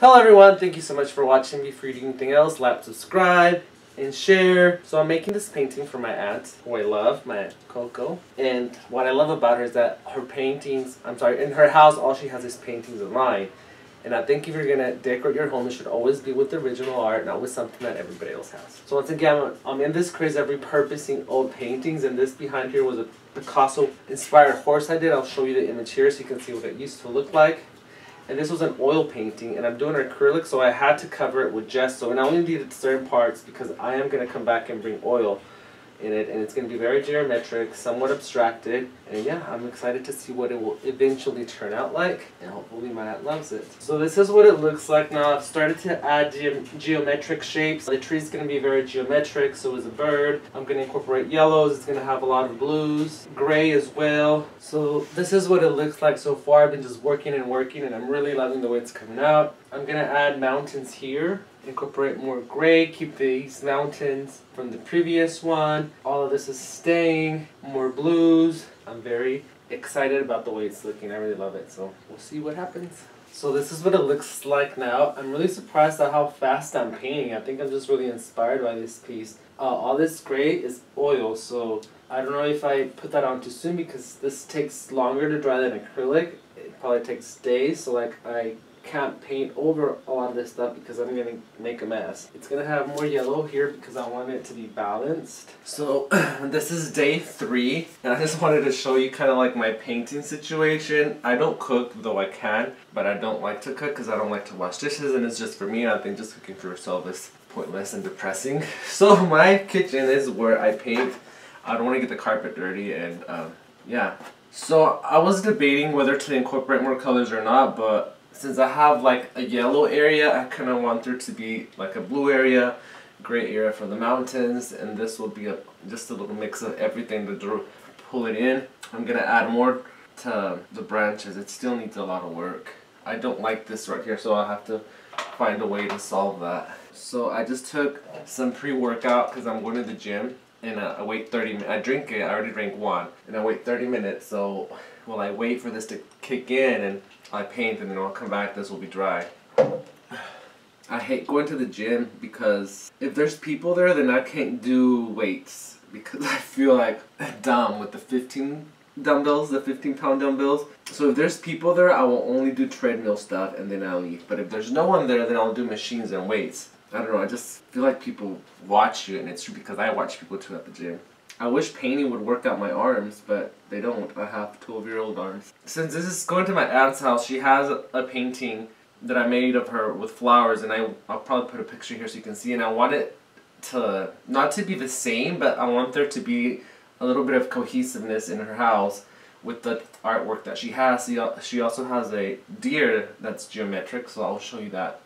Hello everyone, thank you so much for watching. Before you do anything else, like, subscribe, and share. So I'm making this painting for my aunt, who I love, my aunt Coco. And what I love about her is that her paintings, I'm sorry, in her house all she has is paintings of mine. And I think if you're gonna decorate your home, it should always be with the original art, not with something that everybody else has. So once again, I'm in this craze of repurposing old paintings, and this behind here was a Picasso inspired horse I did. I'll show you the image here so you can see what it used to look like and this was an oil painting and I'm doing acrylic so I had to cover it with gesso and I only needed certain parts because I am going to come back and bring oil in it and it's going to be very geometric, somewhat abstracted and yeah, I'm excited to see what it will eventually turn out like and hopefully my aunt loves it. So this is what it looks like now. I've started to add ge geometric shapes. The tree is going to be very geometric, so is a bird. I'm going to incorporate yellows, it's going to have a lot of blues, gray as well. So this is what it looks like so far. I've been just working and working and I'm really loving the way it's coming out. I'm going to add mountains here incorporate more gray, keep these mountains from the previous one. All of this is staying, more blues. I'm very excited about the way it's looking. I really love it. So we'll see what happens. So this is what it looks like now. I'm really surprised at how fast I'm painting. I think I'm just really inspired by this piece. Uh, all this gray is oil, so I don't know if I put that on too soon because this takes longer to dry than acrylic. It probably takes days, so like I can't paint over a lot of this stuff because I'm to make a mess. It's to have more yellow here because I want it to be balanced. So this is day three and I just wanted to show you kind of like my painting situation. I don't cook though I can but I don't like to cook because I don't like to wash dishes and it's just for me I think just cooking for yourself is pointless and depressing. So my kitchen is where I paint. I don't want to get the carpet dirty and um, yeah. So I was debating whether to incorporate more colors or not but since I have like a yellow area, I kind of want there to be like a blue area, gray area for the mountains, and this will be a, just a little mix of everything to draw, pull it in. I'm going to add more to the branches. It still needs a lot of work. I don't like this right here, so I'll have to find a way to solve that. So I just took some pre-workout because I'm going to the gym and I wait 30 minutes. I drink it, I already drank one, and I wait 30 minutes, so while I wait for this to kick in and I paint and then I'll come back, this will be dry. I hate going to the gym because if there's people there, then I can't do weights because I feel like dumb with the 15 dumbbells, the 15 pound dumbbells. So if there's people there, I will only do treadmill stuff and then I'll leave. But if there's no one there, then I'll do machines and weights. I don't know, I just feel like people watch you and it's true because I watch people too at the gym. I wish painting would work out my arms, but they don't. I have 12 year old arms. Since this is going to my aunt's house, she has a painting that I made of her with flowers, and I, I'll probably put a picture here so you can see, and I want it to, not to be the same, but I want there to be a little bit of cohesiveness in her house with the artwork that she has. She also has a deer that's geometric, so I'll show you that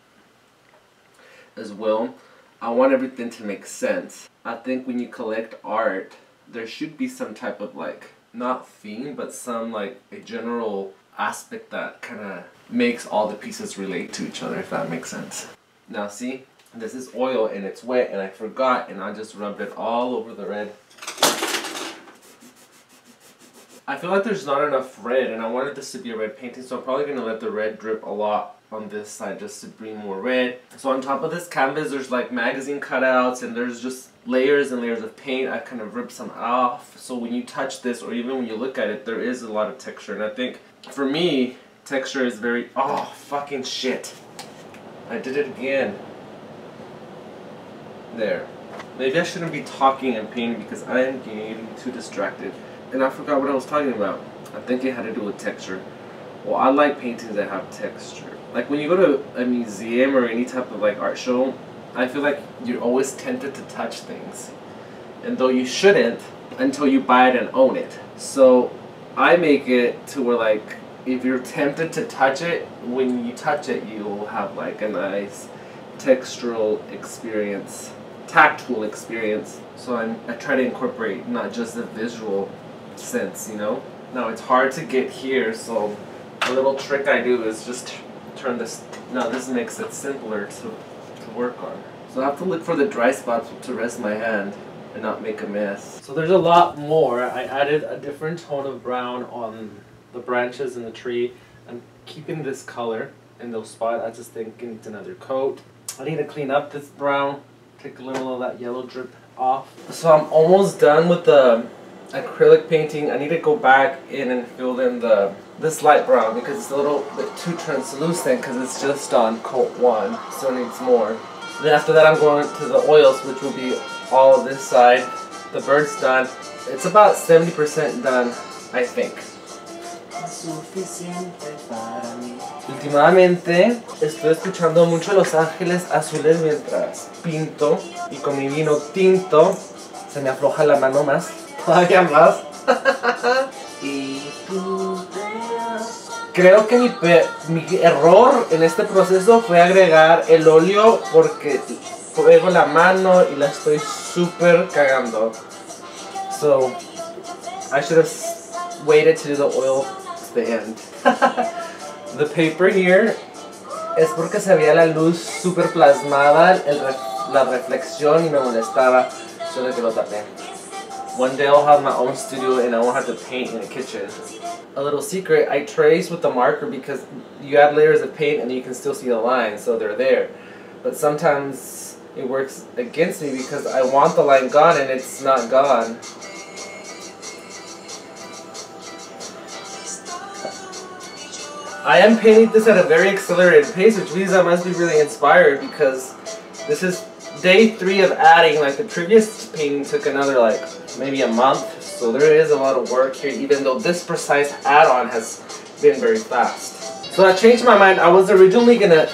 as well. I want everything to make sense. I think when you collect art, there should be some type of like, not theme, but some like a general aspect that kind of makes all the pieces relate to each other, if that makes sense. Now see, this is oil and it's wet and I forgot and I just rubbed it all over the red. I feel like there's not enough red and I wanted this to be a red painting so I'm probably going to let the red drip a lot on this side just to bring more red. So on top of this canvas there's like magazine cutouts and there's just layers and layers of paint. I kind of ripped some off so when you touch this or even when you look at it there is a lot of texture and I think for me texture is very oh fucking shit. I did it again. There. Maybe I shouldn't be talking and painting because I am getting too distracted. And I forgot what I was talking about. I think it had to do with texture. Well, I like paintings that have texture like when you go to a museum or any type of like art show, I feel like you're always tempted to touch things. And though you shouldn't until you buy it and own it. So I make it to where like if you're tempted to touch it, when you touch it you'll have like a nice textural experience, tactile experience. So I'm, I try to incorporate not just the visual sense, you know? Now it's hard to get here, so a little trick I do is just turn this, now this makes it simpler to, to work on. So I have to look for the dry spots to rest my hand and not make a mess. So there's a lot more. I added a different tone of brown on the branches in the tree. I'm keeping this color in those spots. I just think it needs another coat. I need to clean up this brown, take a little of that yellow drip off. So I'm almost done with the acrylic painting. I need to go back in and fill in the this light brown because it's a little bit too translucent because it's just on coat one, so it needs more. Then after that I'm going to the oils which will be all of this side. The bird's done. It's about 70% done, I think. Últimamente estoy escuchando mucho Los Ángeles Azules mientras pinto y con mi vino tinto se me afloja la mano más, todavía más. y creo que mi, mi error en este proceso fue agregar el óleo porque pego la mano y la estoy súper cagando. So, I should have waited to do the oil to the paper here es porque se veía la luz super plasmada, el la reflexión y me molestaba, solo que lo tapé. One day I'll have my own studio and I won't have to paint in a kitchen. A little secret, I trace with the marker because you add layers of paint and you can still see the lines, so they're there. But sometimes it works against me because I want the line gone and it's not gone. I am painting this at a very accelerated pace, which means I must be really inspired because this is day three of adding. Like the previous painting took another like maybe a month, so there is a lot of work here, even though this precise add-on has been very fast. So I changed my mind. I was originally gonna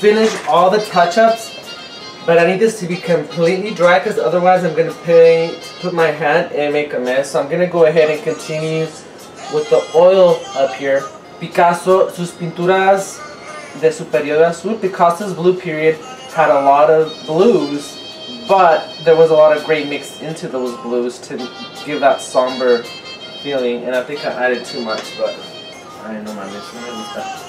finish all the touch-ups, but I need this to be completely dry because otherwise I'm gonna paint, put my hand and make a mess. So I'm gonna go ahead and continue with the oil up here. Picasso, sus pinturas de su periodo azul, Picasso's blue period had a lot of blues, but there was a lot of gray mixed into those blues to give that somber feeling, and I think I added too much, but I mames, no me gusta.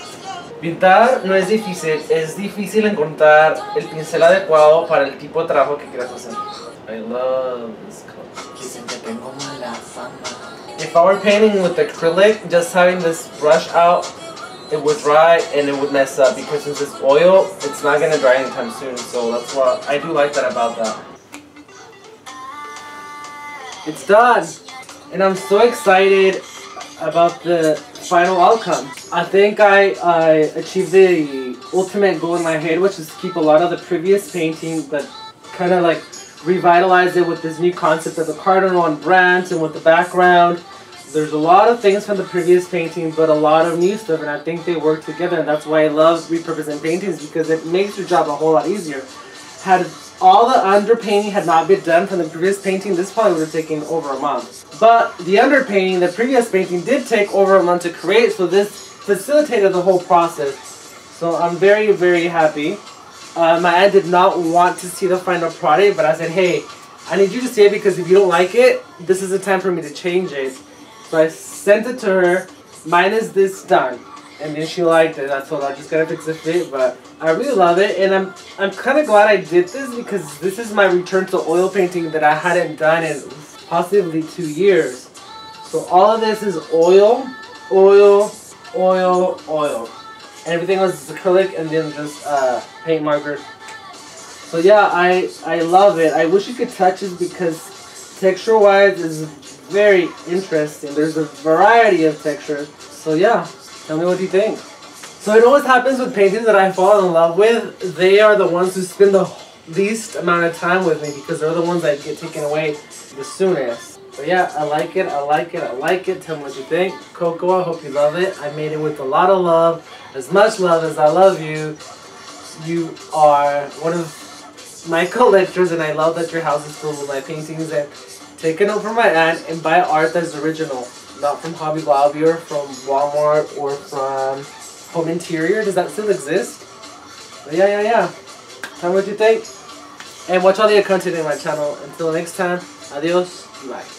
Pintar no es difícil, es difícil encontrar el pincel adecuado para el tipo de trabajo que quieras hacer. I love this color. If I were painting with acrylic, just having this brush out, it would dry and it would mess up because since it's oil, it's not going to dry anytime soon. So that's what I do like that about that. It's done! And I'm so excited about the final outcome. I think I, I achieved the ultimate goal in my head, which is to keep a lot of the previous painting, but kind of like revitalize it with this new concept of the cardinal and branch and with the background. There's a lot of things from the previous painting, but a lot of new stuff, and I think they work together, and that's why I love repurposing paintings, because it makes your job a whole lot easier. Had all the underpainting had not been done from the previous painting, this probably would have taken over a month. But the underpainting, the previous painting, did take over a month to create, so this facilitated the whole process. So I'm very, very happy. Uh, my aunt did not want to see the final product, but I said, hey, I need you to see it because if you don't like it, this is the time for me to change it. So I sent it to her, mine is this done. And then she liked it. I told her I just gotta fix the fit, but I really love it, and I'm I'm kind of glad I did this because this is my return to oil painting that I hadn't done in possibly two years. So all of this is oil, oil, oil, oil. Everything is acrylic and then just uh, paint markers. So yeah, I I love it. I wish you could touch it because texture-wise is very interesting. There's a variety of textures. So yeah, tell me what you think. So it always happens with paintings that I fall in love with. They are the ones who spend the least amount of time with me because they're the ones that get taken away the soonest. But yeah, I like it, I like it, I like it. Tell me what you think. Coco, I hope you love it. I made it with a lot of love, as much love as I love you. You are one of my collectors and I love that your house is filled with my paintings and take a note from my aunt and buy art that's original. Not from Hobby Lobby or from Walmart or from Home Interior. Does that still exist? But yeah, yeah, yeah. Tell me what you think. And watch all the content in my channel. Until next time, adios, bye.